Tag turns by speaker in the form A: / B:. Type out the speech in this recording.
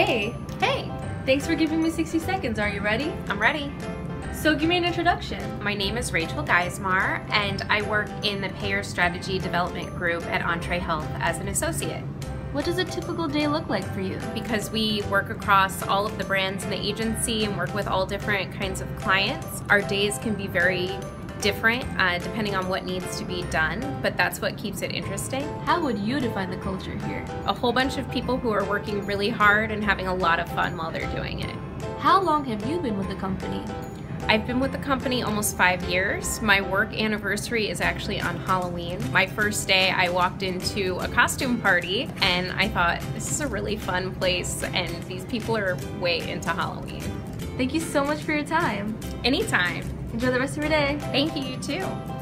A: Hey,
B: Hey,
A: thanks for giving me 60 seconds. Are you ready?
B: I'm ready.
A: So give me an introduction.
B: My name is Rachel Geismar, and I work in the Payer Strategy Development Group at Entree Health as an associate.
A: What does a typical day look like for you?
B: Because we work across all of the brands in the agency and work with all different kinds of clients, our days can be very different uh, depending on what needs to be done, but that's what keeps it interesting.
A: How would you define the culture here?
B: A whole bunch of people who are working really hard and having a lot of fun while they're doing it.
A: How long have you been with the company?
B: I've been with the company almost five years. My work anniversary is actually on Halloween. My first day, I walked into a costume party and I thought, this is a really fun place and these people are way into Halloween.
A: Thank you so much for your time.
B: Anytime.
A: Enjoy the rest of your day.
B: Thank you, you too.